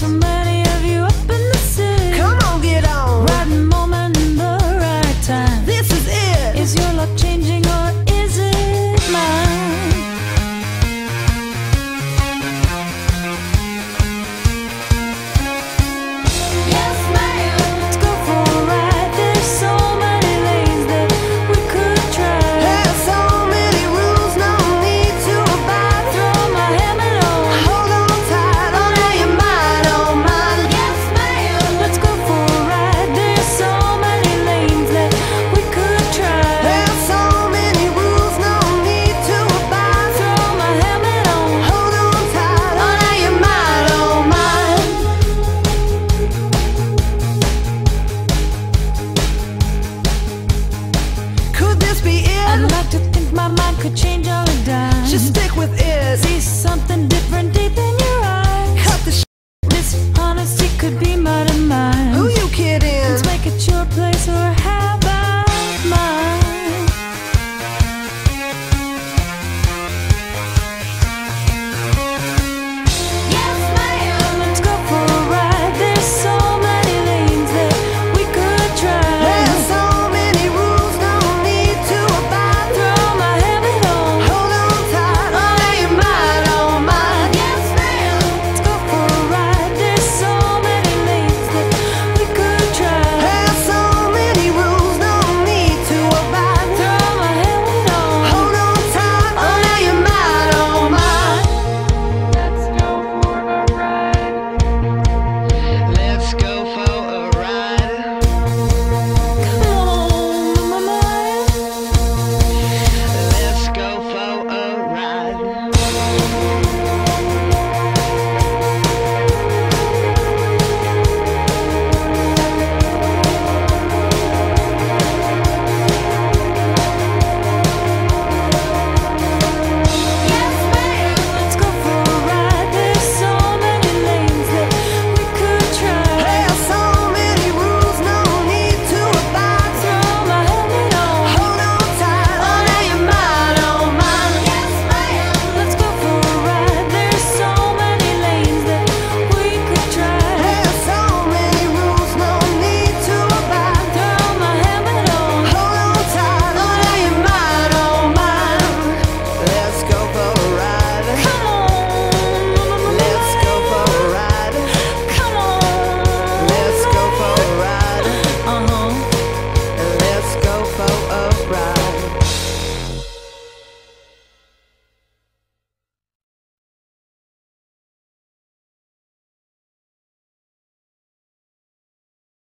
summer. could change all the time. Just stick with it. See something different deep in your eyes. Cut the sh. This honesty could be my.